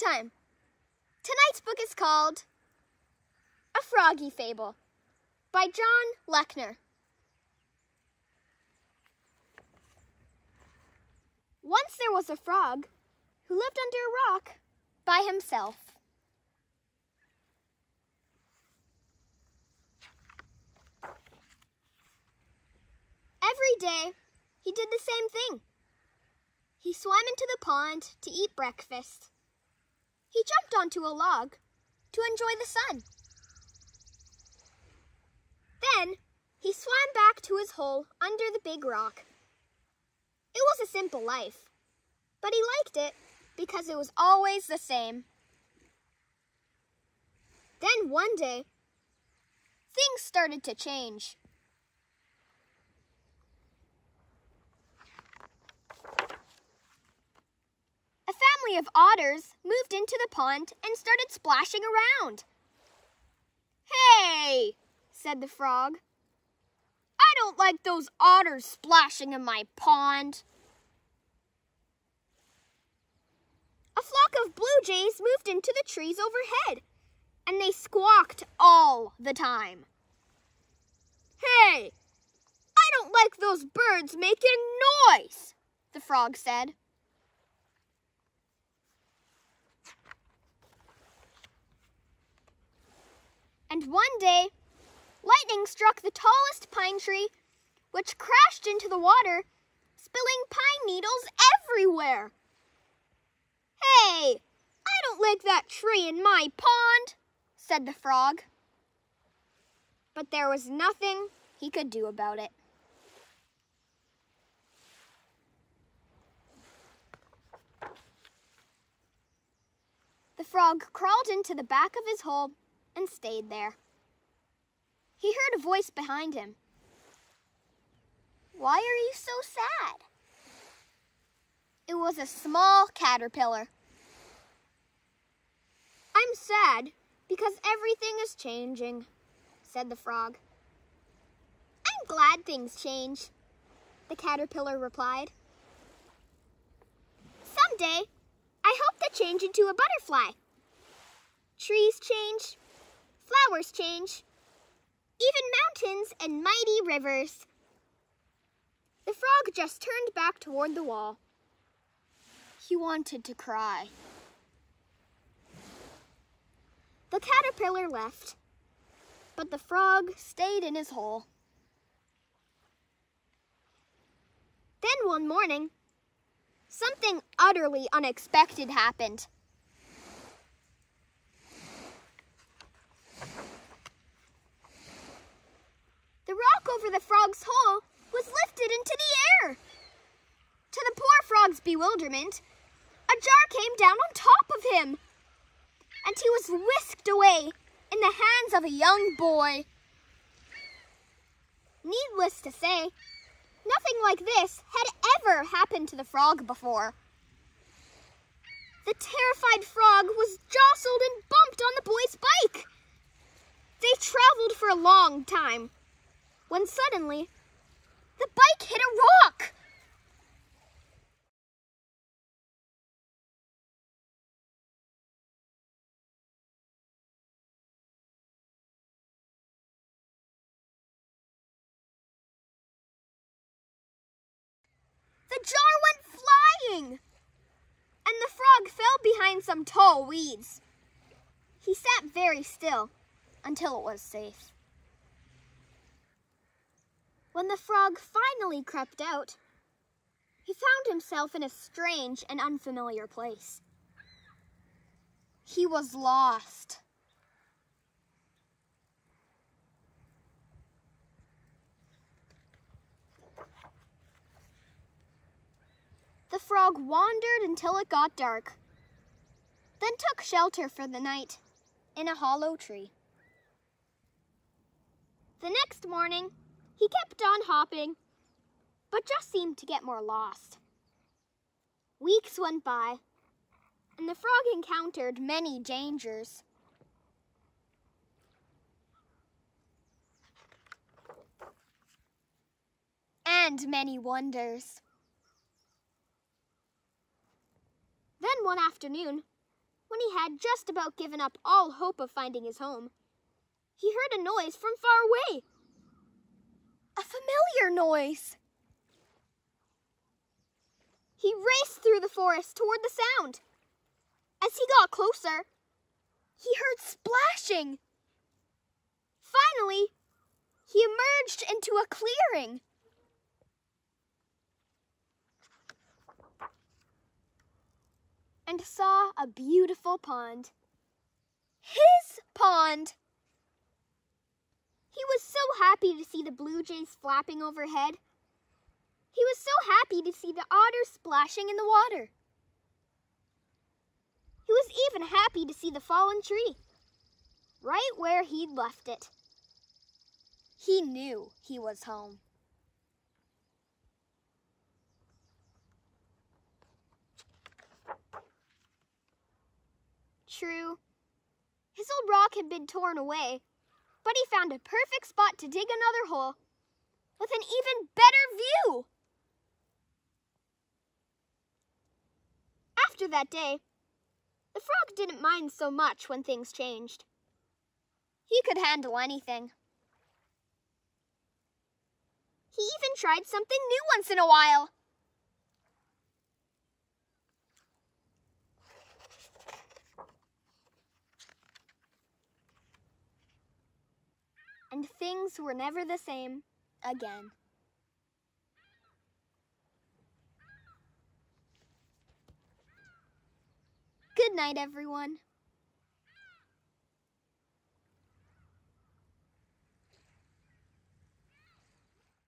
time. Tonight's book is called A Froggy Fable by John Lechner. Once there was a frog who lived under a rock by himself. Every day, he did the same thing. He swam into the pond to eat breakfast. He jumped onto a log to enjoy the sun. Then he swam back to his hole under the big rock. It was a simple life, but he liked it because it was always the same. Then one day, things started to change. A family of otters moved into the pond and started splashing around. Hey, said the frog. I don't like those otters splashing in my pond. A flock of blue jays moved into the trees overhead, and they squawked all the time. Hey, I don't like those birds making noise, the frog said. And one day, lightning struck the tallest pine tree, which crashed into the water, spilling pine needles everywhere. Hey, I don't like that tree in my pond, said the frog. But there was nothing he could do about it. The frog crawled into the back of his hole and stayed there. He heard a voice behind him. Why are you so sad? It was a small caterpillar. I'm sad because everything is changing, said the frog. I'm glad things change, the caterpillar replied. Someday, I hope to change into a butterfly. Trees change, flowers change, even mountains and mighty rivers. The frog just turned back toward the wall. He wanted to cry. The caterpillar left, but the frog stayed in his hole. Then one morning, something utterly unexpected happened. The rock over the frog's hole was lifted into the air. To the poor frog's bewilderment, a jar came down on top of him, and he was whisked away in the hands of a young boy. Needless to say, nothing like this had ever happened to the frog before. The terrified frog was jostled and bumped on the boy's bike. They traveled for a long time when suddenly the bike hit a rock. The jar went flying, and the frog fell behind some tall weeds. He sat very still until it was safe. When the frog finally crept out, he found himself in a strange and unfamiliar place. He was lost. The frog wandered until it got dark, then took shelter for the night in a hollow tree. The next morning, he kept on hopping, but just seemed to get more lost. Weeks went by, and the frog encountered many dangers. And many wonders. Then one afternoon, When he had just about given up all hope of finding his home, he heard a noise from far away. A familiar noise. He raced through the forest toward the sound. As he got closer, he heard splashing. Finally, he emerged into a clearing. And saw a beautiful pond. His pond! Happy to see the blue jays flapping overhead. He was so happy to see the otter splashing in the water. He was even happy to see the fallen tree, right where he'd left it. He knew he was home. True, his old rock had been torn away, but he found a perfect spot to dig another hole with an even better view. After that day, the frog didn't mind so much when things changed. He could handle anything. He even tried something new once in a while. And things were never the same again. Good night, everyone.